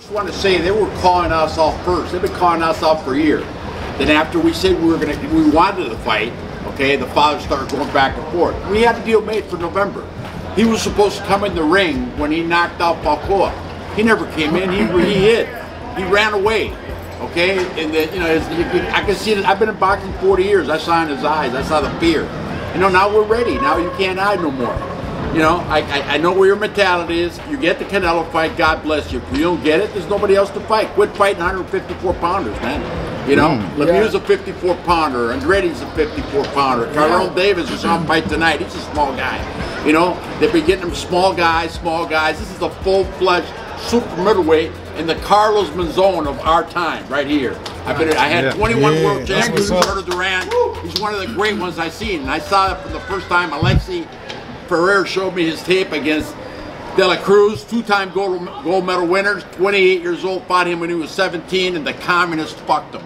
just want to say they were calling us off first. They've been calling us off for years. Then after we said we were gonna, we wanted to fight. Okay, the father started going back and forth. We had the deal made for November. He was supposed to come in the ring when he knocked out Falcão. He never came in. He he hid. He ran away. Okay, and then you know his, I can see it. I've been in boxing 40 years. I saw in his eyes. I saw the fear. You know, now we're ready. Now you can't hide no more. You know, I, I, I know where your mentality is. You get the Canelo fight, God bless you. If you don't get it, there's nobody else to fight. Quit fighting 154 pounders, man. You know, mm. Lemieux's a 54 pounder, Andrade's a 54 pounder, Tyrone Davis is on fight tonight. He's a small guy. You know, they've been getting them small guys, small guys. This is a full-fledged super middleweight in the Carlos Monzon of our time, right here. I've been, I had Yeah. 21 Yeah, world that's champions. what's Duran. He's one of the great ones I've seen, and I saw it for the first time. Alexi Ferrer showed me his tape against De La Cruz, two-time gold, gold medal winners, 28 years old, fought him when he was 17, and the communists fucked him.